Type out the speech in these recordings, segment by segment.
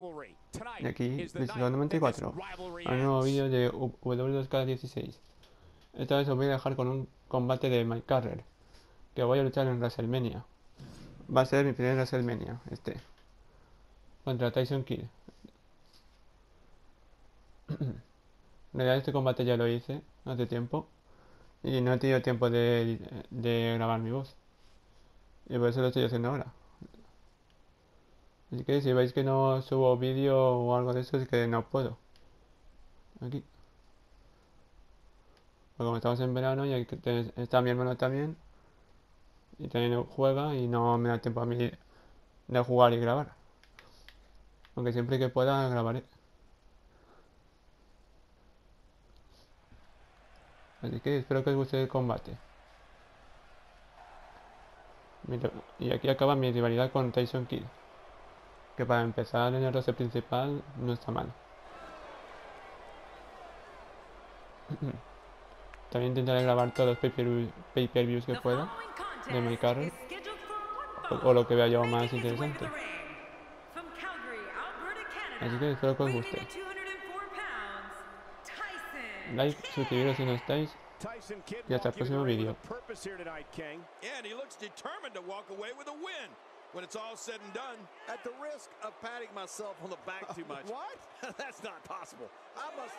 Y aquí, episodio 94, un nuevo vídeo de W2K16. Esta vez os voy a dejar con un combate de Mike Carrer, que voy a luchar en WrestleMania. Va a ser mi primer WrestleMania, este, contra Tyson Kidd. en realidad este combate ya lo hice hace tiempo, y no he tenido tiempo de, de grabar mi voz. Y por eso lo estoy haciendo ahora. Así que si veis que no subo vídeo o algo de eso es que no puedo. Aquí. Porque como estamos en verano y está mi hermano también. Y también juega y no me da tiempo a mí de jugar y grabar. Aunque siempre que pueda grabaré. Así que espero que os guste el combate. Y aquí acaba mi rivalidad con Tyson Kidd que para empezar en el roster principal no está mal. También intentaré grabar todos los pay-per-views que pueda de mi carro o, lo que vea yo más interesante. Así que espero que os guste. Like, suscribiros si no estáis y hasta el próximo vídeo. When it's all said and done. At the risk of patting myself on the back too much. what? That's not possible. I must.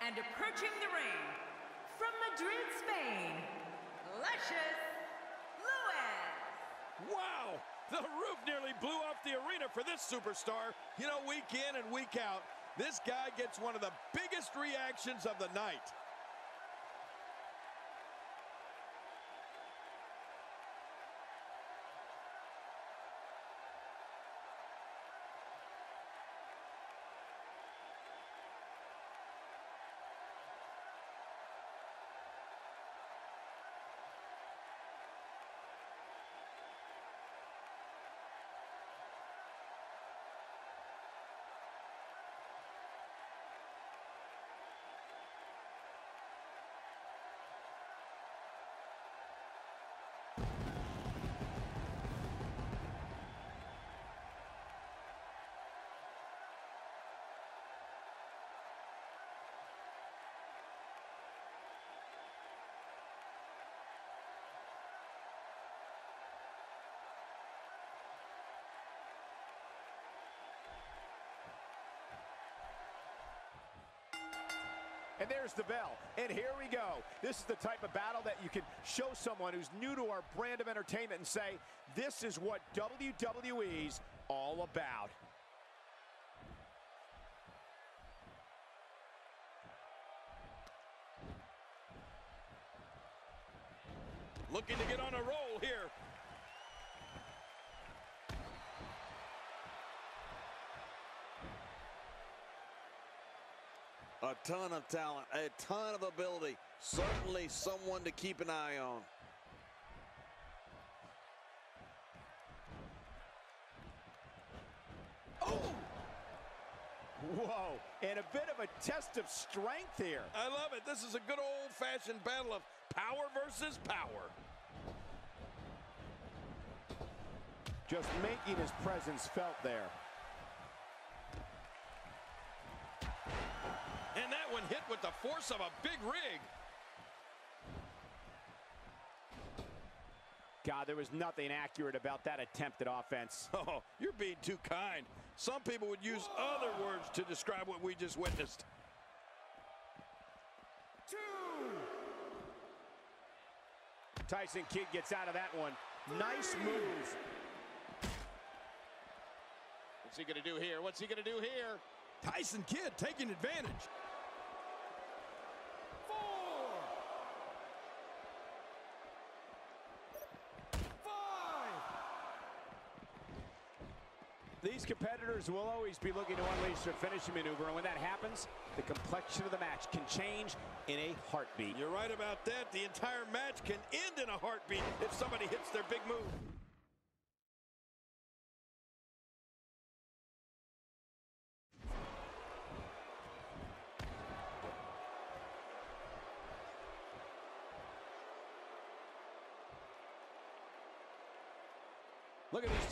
And approaching the ring, from Madrid, Spain, Luscious Lewis. Wow! The roof nearly blew off the arena for this superstar. You know, week in and week out, this guy gets one of the biggest reactions of the night. And there's the bell. And here we go. This is the type of battle that you can show someone who's new to our brand of entertainment and say, this is what WWE's all about. Looking to get on a roll here. Ton of talent, a ton of ability. Certainly someone to keep an eye on. Oh! Whoa, and a bit of a test of strength here. I love it. This is a good old-fashioned battle of power versus power. Just making his presence felt there. One hit with the force of a big rig. God, there was nothing accurate about that attempt at offense. Oh, you're being too kind. Some people would use other words to describe what we just witnessed. Two. Tyson Kidd gets out of that one. Nice move. What's he going to do here? What's he going to do here? Tyson Kidd taking advantage. These competitors will always be looking to unleash their finishing maneuver, and when that happens, the complexion of the match can change in a heartbeat. You're right about that. The entire match can end in a heartbeat if somebody hits their big move.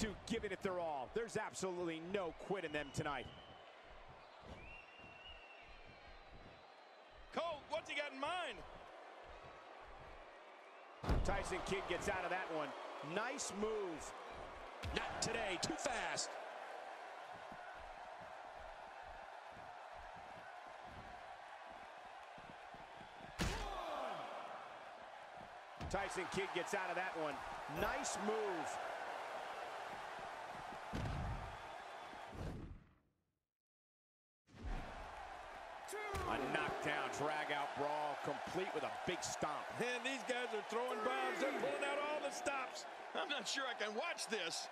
Two giving it their all. There's absolutely no quit in them tonight. Cole, what's he got in mind? Tyson Kidd gets out of that one. Nice move. Not today, too fast. Tyson Kidd gets out of that one. Nice move. Complete with a big stomp. Man, these guys are throwing bombs. They're pulling out all the stops. I'm not sure I can watch this.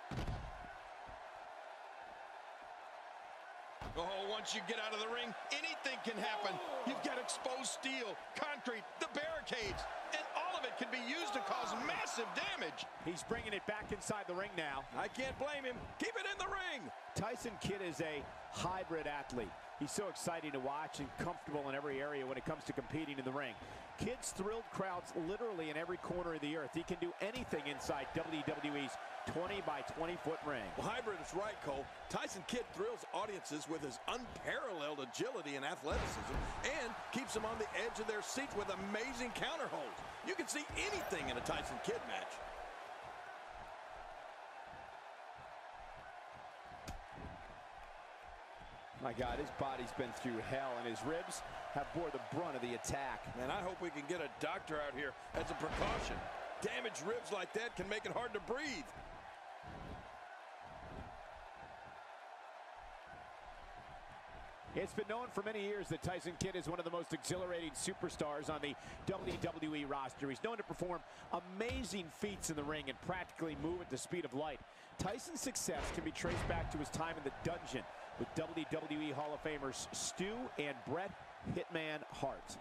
Oh, once you get out of the ring, anything can happen. You've got exposed steel, concrete, the barricades, and all of it can be used to cause massive damage. He's bringing it back inside the ring now. I can't blame him. Keep it in the ring. Tyson Kidd is a hybrid athlete. He's so exciting to watch and comfortable in every area when it comes to competing in the ring. Kidd's thrilled crowds literally in every corner of the earth. He can do anything inside WWE's 20 by 20 foot ring. Well, Hybrid is right, Cole. Tyson Kidd thrills audiences with his unparalleled agility and athleticism and keeps them on the edge of their seats with amazing counter holds. You can see anything in a Tyson Kidd match. My God, his body's been through hell, and his ribs have bore the brunt of the attack. And I hope we can get a doctor out here as a precaution. Damaged ribs like that can make it hard to breathe. It's been known for many years that Tyson Kidd is one of the most exhilarating superstars on the WWE roster. He's known to perform amazing feats in the ring and practically move at the speed of light. Tyson's success can be traced back to his time in the dungeon with WWE Hall of Famers Stu and Bret Hitman Hart.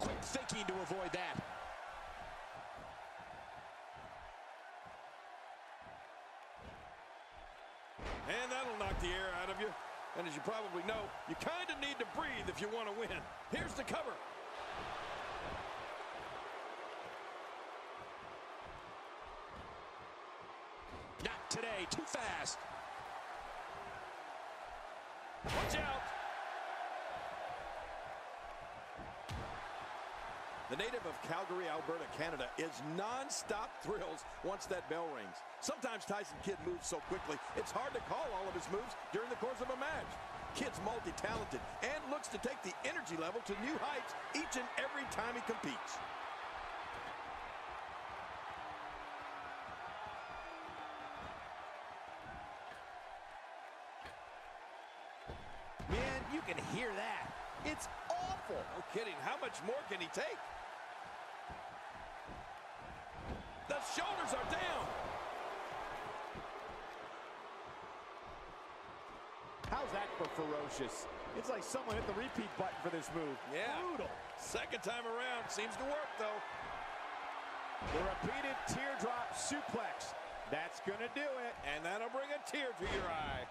Quick thinking to avoid that. And that'll knock the air out of you. And as you probably know, you kind of need to breathe if you want to win. Here's the cover. Not today, too fast. Watch out. The native of Calgary, Alberta, Canada is non-stop thrills once that bell rings. Sometimes Tyson Kidd moves so quickly, it's hard to call all of his moves during the course of a match. Kidd's multi-talented and looks to take the energy level to new heights each and every time he competes. Man, you can hear that. It's awful. No kidding. How much more can he take? The shoulders are down. How's that for ferocious? It's like someone hit the repeat button for this move. Yeah. Brutal. Second time around. Seems to work, though. The repeated teardrop suplex. That's going to do it. And that'll bring a tear to your eye.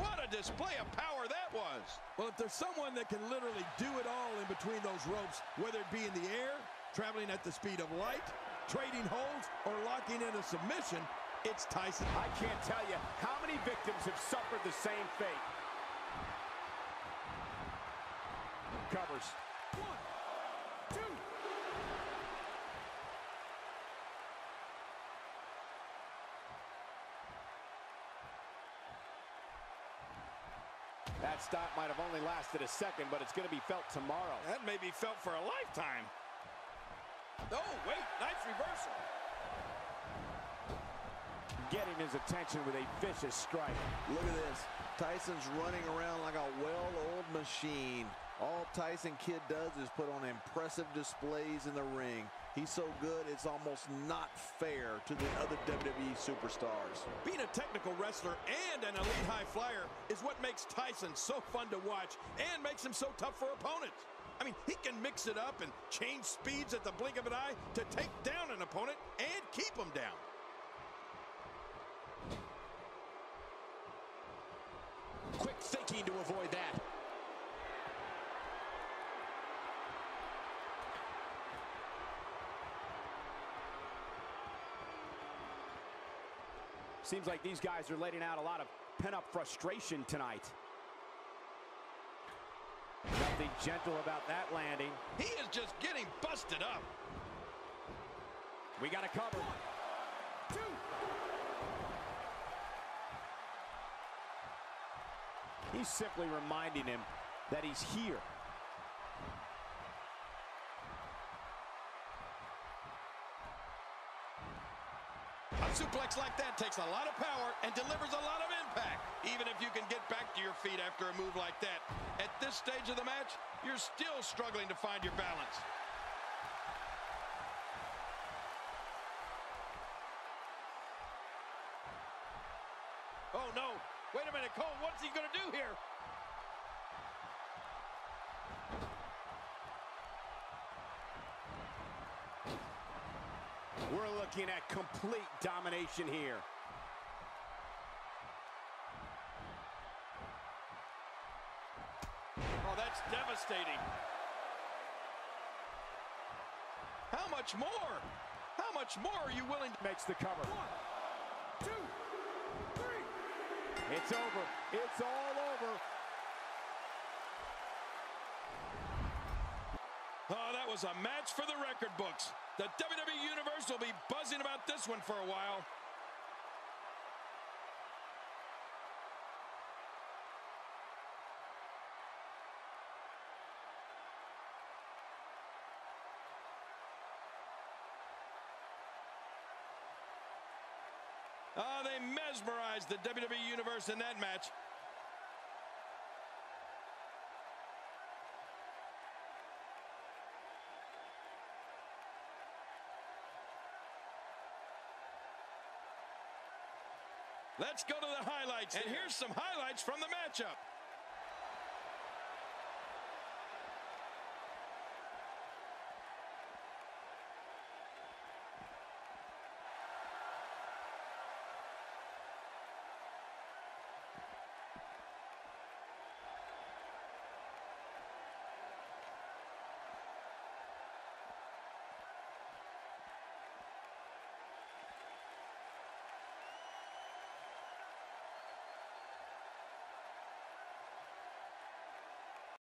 What a display of power that was. Well, if there's someone that can literally do it all in between those ropes, whether it be in the air, traveling at the speed of light, trading holds, or locking in a submission, it's Tyson. I can't tell you how many victims have suffered the same fate. Covers. One, two. That stop might have only lasted a second, but it's going to be felt tomorrow. That may be felt for a lifetime. Oh, wait, nice reversal. Getting his attention with a vicious strike. Look at this. Tyson's running around like a well-oiled machine. All Tyson Kidd does is put on impressive displays in the ring. He's so good, it's almost not fair to the other WWE superstars. Being a technical wrestler and an elite high flyer is what makes Tyson so fun to watch and makes him so tough for opponents. I mean, he can mix it up and change speeds at the blink of an eye to take down an opponent and keep him down. Quick thinking to avoid that. Seems like these guys are letting out a lot of pent-up frustration tonight. Nothing gentle about that landing. He is just getting busted up. We got a cover. He's simply reminding him that he's here. Suplex like that takes a lot of power and delivers a lot of impact, even if you can get back to your feet after a move like that. At this stage of the match, you're still struggling to find your balance. Oh, no. Wait a minute, Cole. What's he going to do here? Looking at complete domination here. Oh, that's devastating. How much more? How much more are you willing to... Makes the cover. One, two, three. It's over. It's all over. Oh, that was a match for the record books. The WWE Universe will be buzzing about this one for a while. Oh, they mesmerized the WWE Universe in that match. Let's go to the highlights. And here's some highlights from the matchup.